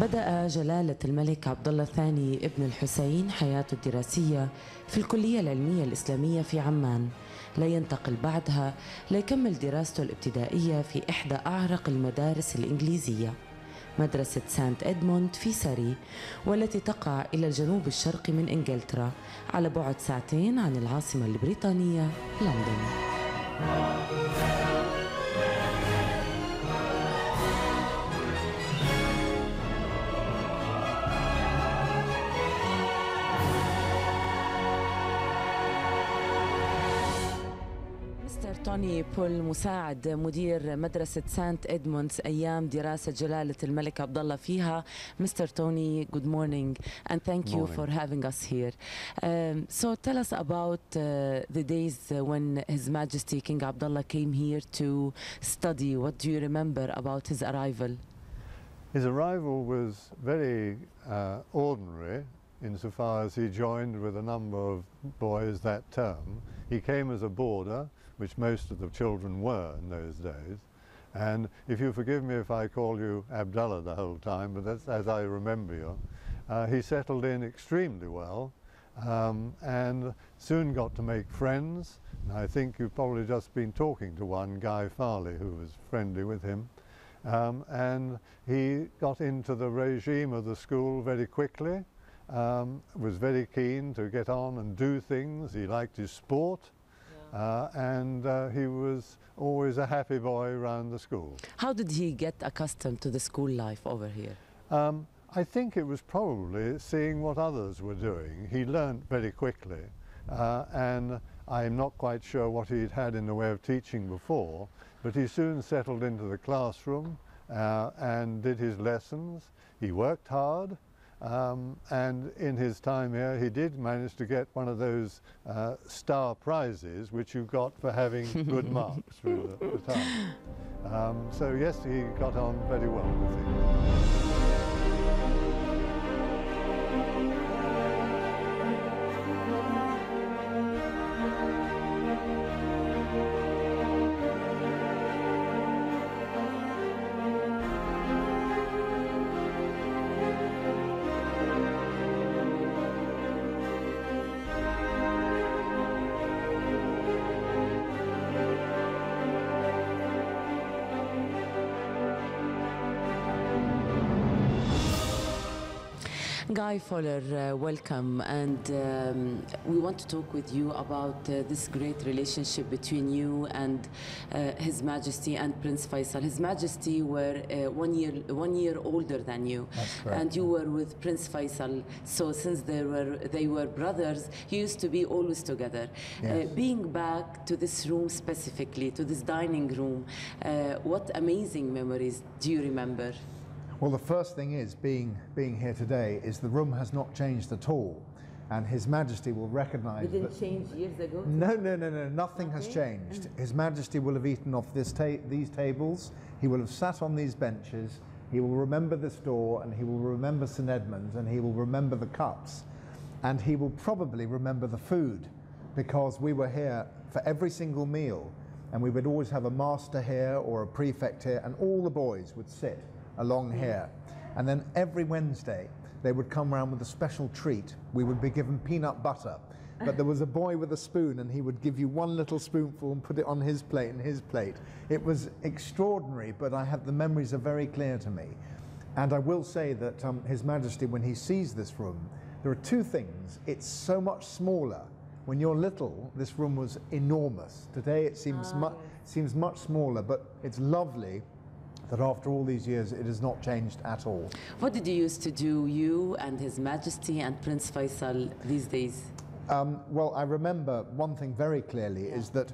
بدأ جلالة الملك عبد الله الثاني ابن الحسين حياته الدراسية في الكلية العلمية الإسلامية في عمان. لينتقل بعدها ليكمل دراسته الابتدائية في إحدى أعرق المدارس الإنجليزية مدرسة سانت إدموند في ساري والتي تقع إلى الجنوب الشرقي من إنجلترا على بعد ساعتين عن العاصمة البريطانية لندن. توني بول مساعد مدير مدرسة سانت إدموندز أيام دراسة جلالة الملك عبد الله فيها Mr. Tony good morning and thank you Morning. for having us here um, so tell us about uh, the days when His Majesty King Abdullah came here to study what do you remember about his arrival His arrival was very uh, ordinary insofar as he joined with a number of boys that term. He came as a boarder, which most of the children were in those days. And if you forgive me if I call you Abdullah the whole time, but that's as I remember you, uh, he settled in extremely well um, and soon got to make friends. And I think you've probably just been talking to one, Guy Farley, who was friendly with him. Um, and he got into the regime of the school very quickly, um, was very keen to get on and do things. He liked his sport, uh, and uh, he was always a happy boy around the school. how did he get accustomed to the school life over here Um, I think it was probably seeing what others were doing. He learnt very quickly, uh, and I'm not quite sure what he'd had in the way of teaching before, but he soon settled into the classroom uh, and did his lessons. He worked hard, um, and in his time here, he did manage to get one of those uh, star prizes which you got for having good marks through the, the time. Um, so yes, he got on very well with it. Guy Fowler, uh, welcome. And um, we want to talk with you about uh, this great relationship between you and uh, His Majesty and Prince Faisal. His Majesty were uh, one year one year older than you, and you were with Prince Faisal. So since they were they were brothers, you used to be always together. Yes. Uh, being back to this room specifically, to this dining room, uh, what amazing memories do you remember? Well, the first thing is being being here today is the room has not changed at all, and His Majesty will recognise that. change years ago. No, no, no, no. Nothing has changed. Mm. His Majesty will have eaten off this ta- these tables. He will have sat on these benches. He will remember this door, and he will remember St Edmunds, and he will remember the cups, and he will probably remember the food, because we were here for every single meal, and we would always have a master here or a prefect here, and all the boys would sit along here, and then every Wednesday they would come round with a special treat. We would be given peanut butter. But there was a boy with a spoon, and he would give you one little spoonful and put it on his plate and his plate. It was extraordinary, but I have the memories are very clear to me. And I will say that um, His Majesty, when he sees this room, there are two things. It's so much smaller. When you're little, this room was enormous. Today it seems, mu- seems much smaller, but it's lovely that after all these years it has not changed at all. What did you used to do, you and His Majesty and Prince Faisal these days? Um, well, I remember one thing very clearly is that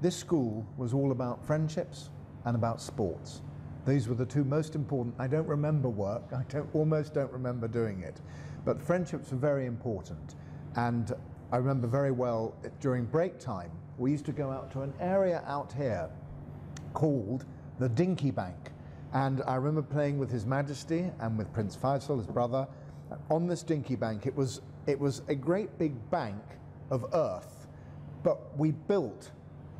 this school was all about friendships and about sports. These were the two most important. I don't remember work. I don't, almost don't remember doing it, but friendships were very important. And I remember very well during break time we used to go out to an area out here called the Dinky Bank. And I remember playing with His Majesty and with Prince Faisal, his brother, on this Dinky Bank. It was, it was a great big bank of earth, but we built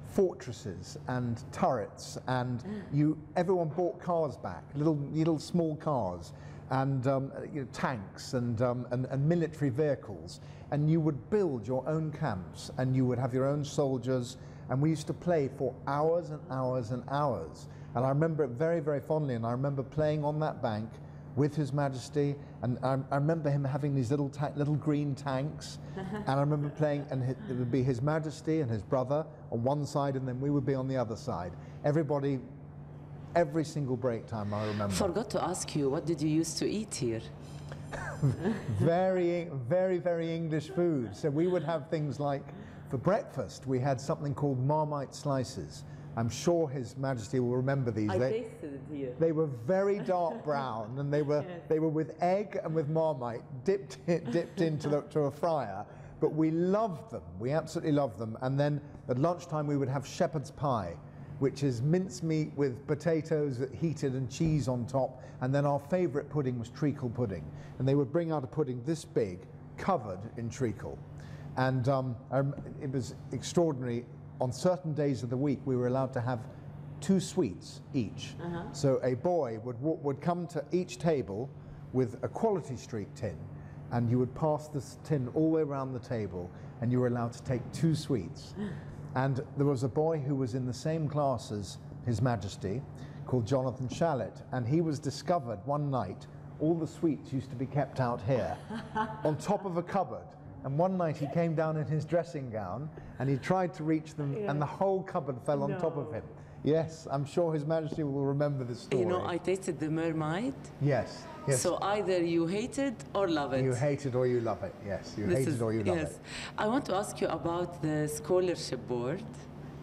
fortresses and turrets, and you, everyone bought cars back, little, little small cars. and um, you know, tanks and, um, and, and military vehicles. And you would build your own camps and you would have your own soldiers. And we used to play for hours and hours and hours. And I remember it very, very fondly. And I remember playing on that bank with His Majesty. And I, I remember him having these little, ta- little green tanks. and I remember playing, and it would be His Majesty and his brother on one side, and then we would be on the other side. Everybody, every single break time, I remember. Forgot to ask you, what did you used to eat here? very, very, very English food. So we would have things like, for breakfast, we had something called Marmite slices. I'm sure His Majesty will remember these. They, tasted it here. they were very dark brown, and they were they were with egg and with Marmite dipped dipped into the, to a fryer. But we loved them. We absolutely loved them. And then at lunchtime we would have shepherd's pie, which is mincemeat with potatoes that heated and cheese on top. And then our favourite pudding was treacle pudding. And they would bring out a pudding this big, covered in treacle. And um, it was extraordinary. On certain days of the week, we were allowed to have two sweets each. Uh-huh. So a boy would, would come to each table with a Quality Street tin, and you would pass this tin all the way around the table, and you were allowed to take two sweets. And there was a boy who was in the same class as His Majesty, called Jonathan Shallett, and he was discovered one night. All the sweets used to be kept out here, on top of a cupboard. And one night he came down in his dressing gown, and he tried to reach them, and the whole cupboard fell on top of him. Yes, I'm sure His Majesty will remember this story. You know, I tasted the mermaid. yes, yes. So either you hate it or love it. you hate it or you love it. Yes, you This hate is- it or you love it. yes. it. I want to ask you about the scholarship board.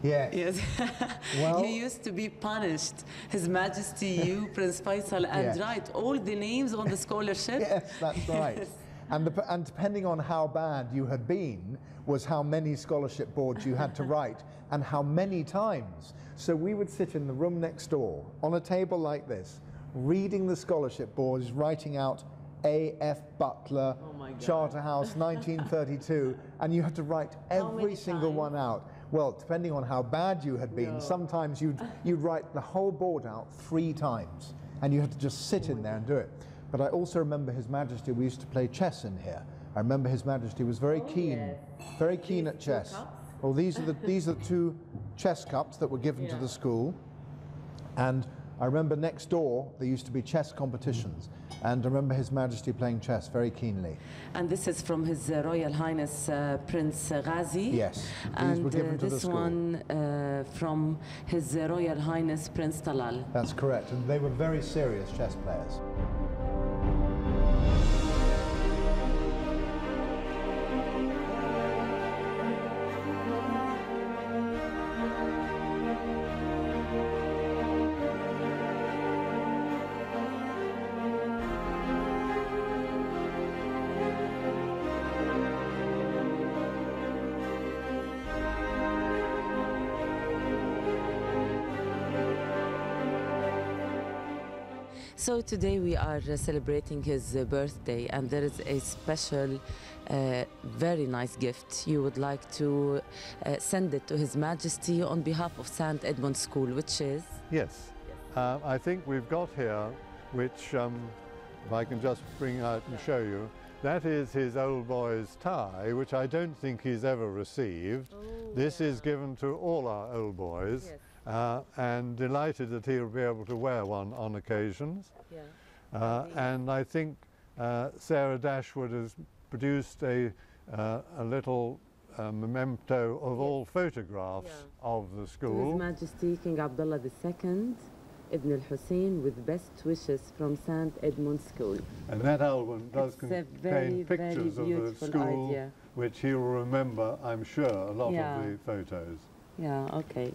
Yes. Yes. Well- you used to be punished. His Majesty, you, Prince Faisal, and Yes. write all the names on the scholarship. Yes, that's right. And, the, and depending on how bad you had been, was how many scholarship boards you had to write and how many times. So we would sit in the room next door on a table like this, reading the scholarship boards, writing out A.F. Butler, Oh God. Charterhouse, 1932, and you had to write every single times? one out. Well, depending on how bad you had been, sometimes you'd, you'd write the whole board out three times, and you had to just sit in there and do it. But I also remember His Majesty, we used to play chess in here. I remember His Majesty was very keen, yes. very keen at chess. Well, these are the these are the two chess cups that were given to the school, and I remember next door there used to be chess competitions, and I remember His Majesty playing chess very keenly. And this is from His uh, Royal Highness uh, Prince Ghazi. Yes, these And uh, this one uh, from His Royal Highness Prince Talal. That's correct, and they were very serious chess players. So today we are uh, celebrating his uh, birthday, and there is a special, uh, very nice gift. You would like to uh, send it to His Majesty on behalf of St. Edmund School, which is. Yes. Uh, I think we've got here, which, um, if I can just bring out and show you, that is his old boy's tie, which I don't think he's ever received. this is given to all our old boys, Yes. Uh, and delighted that he'll be able to wear one on occasions. Yeah. Uh, and I think uh, Sarah Dashwood has produced a, uh, a little uh, memento of all photographs Yeah. of the school. His. Majesty King Abdullah II, Ibn al-Hussein, with best wishes from St. Edmund School. And that album does It's contain very, very pictures of the school, idea. which he'll remember, I'm sure, a lot Yeah. of the photos. Yeah, okay.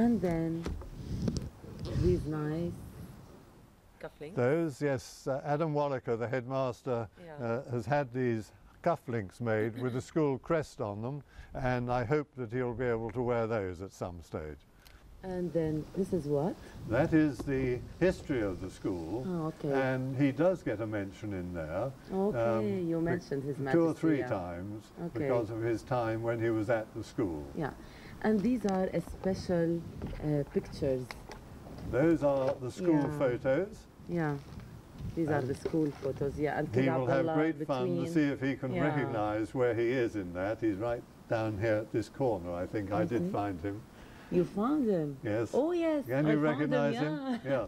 And then these nice cufflinks. Those, yes, uh, Adam Walliker, the headmaster, Yeah. uh, has had these cufflinks made with the school crest on them, and I hope that he'll be able to wear those at some stage. And then this is what? That is the history of the school, Oh, okay. and he does get a mention in there. Okay, you mentioned His Two or three yeah. times Okay. because of his time when he was at the school. Yeah. And these are a special uh, pictures. Those are the school Yeah. photos. Yeah. These are the school photos, yeah. And He will have great fun to see if he can Yeah. recognize where he is in that. He's right down here at this corner, I think. I did find him. You found him? Yes. Oh, yes. Can I you recognize him? him? Yeah.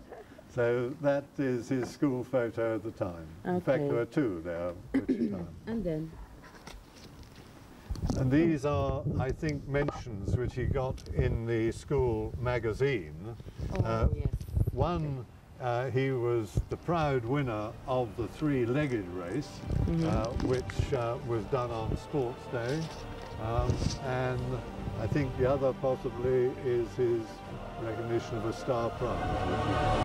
So that is his school photo at the time. In fact, there were two there at which time. And then? And these are, I think, mentions which he got in the school magazine. Oh, Uh, yes. One, uh, he was the proud winner of the three-legged race, uh, which uh, was done on Sports Day. Um, and I think the other possibly is his recognition of a star prize.